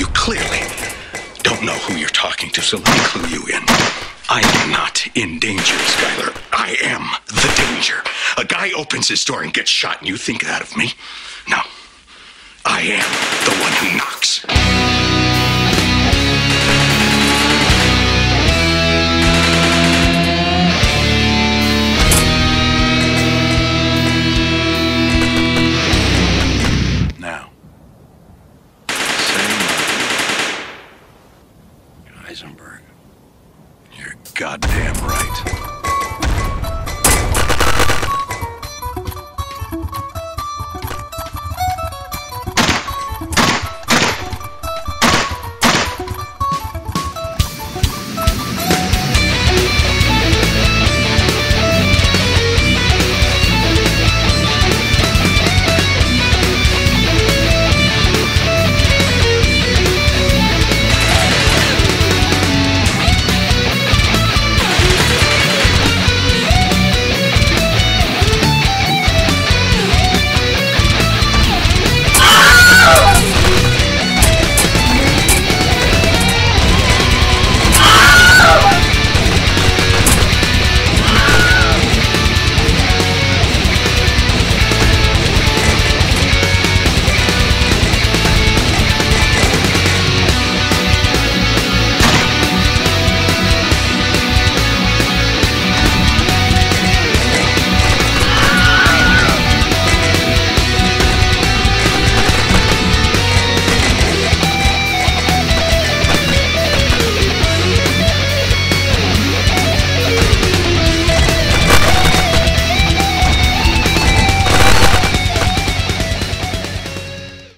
You clearly don't know who you're talking to, so let me clue you in. I am not in danger, Skyler. I am the danger. A guy opens his door and gets shot, and you think that of me? No. I am the one who knocks. You're goddamn right.